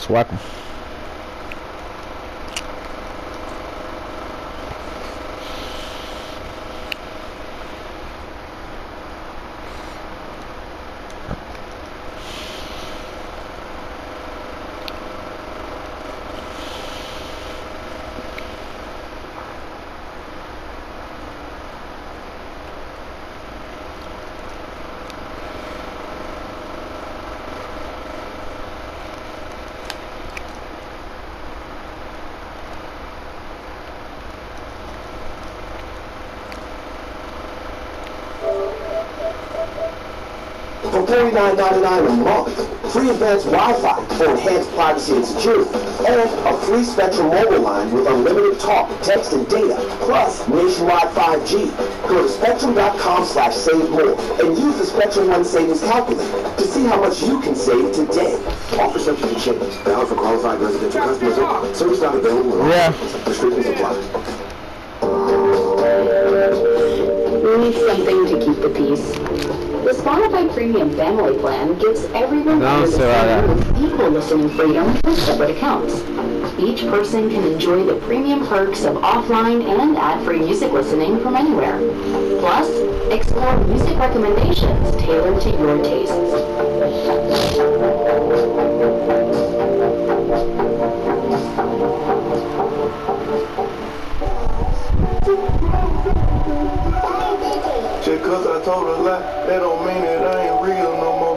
Swag For $49.99 a month, free advanced Wi-Fi for enhanced privacy and security, and a free Spectrum mobile line with unlimited talk, text, and data, plus nationwide 5G. Go to spectrum.com slash save more and use the Spectrum One Savings Calculator to see how much you can save today. Offer subject to change. Valid for qualified residential customers. only. Service not available. in all Yeah. Restrictions apply. We need something to keep the peace. The Spotify Premium Family Plan gives everyone No, under the sun uh, roof equal listening freedom with separate accounts. Each person can enjoy the premium perks of offline and ad-free music listening from anywhere. Plus, explore music recommendations tailored to your tastes. Just cause I told a lie, that don't mean that I ain't real no more.